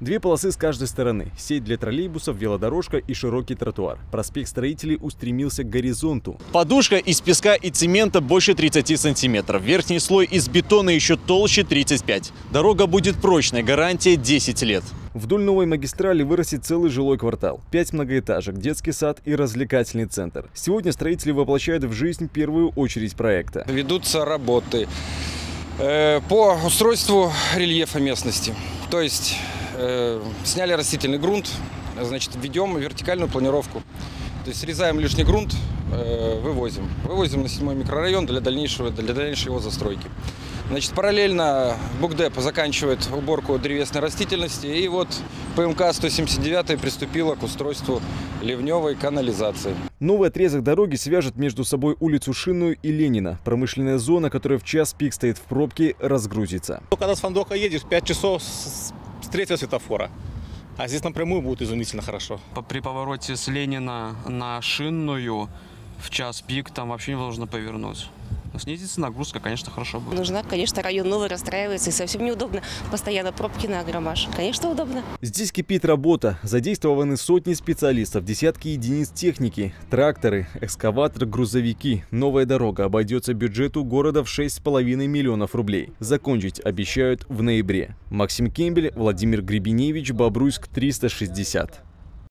Две полосы с каждой стороны, сеть для троллейбусов, велодорожка и широкий тротуар. Проспект Строителей устремился к горизонту. Подушка из песка и цемента больше 30 сантиметров. Верхний слой из бетона еще толще 35. Дорога будет прочной, гарантия 10 лет. Вдоль новой магистрали вырастет целый жилой квартал. Пять многоэтажек, детский сад и развлекательный центр. Сегодня строители воплощают в жизнь первую очередь проекта. Ведутся работы э, по устройству рельефа местности. То есть э, сняли растительный грунт, значит, введем вертикальную планировку. То есть срезаем лишний грунт, э, вывозим. Вывозим на седьмой микрорайон для дальнейшего, для дальнейшей его застройки. Значит, параллельно Букдеп заканчивает уборку древесной растительности. И вот ПМК 179 приступила к устройству ливневой канализации. Новый отрезок дороги свяжет между собой улицу Шинную и Ленина. Промышленная зона, которая в час пик стоит в пробке, разгрузится. Когда с Фандока едешь, 5 часов третьего светофора. А здесь напрямую будет изумительно хорошо. При повороте с Ленина на Шинную в час пик там вообще невозможно повернуть. Снизится нагрузка, конечно, хорошо будет. Нужна, конечно, район новый расстраивается и совсем неудобно. Постоянно пробки на громаш. Конечно, удобно. Здесь кипит работа. Задействованы сотни специалистов, десятки единиц техники, тракторы, экскаватор, грузовики. Новая дорога обойдется бюджету города в 6,5 миллионов рублей. Закончить обещают в ноябре. Максим Кембель, Владимир Гребеневич, Бобруйск, 360.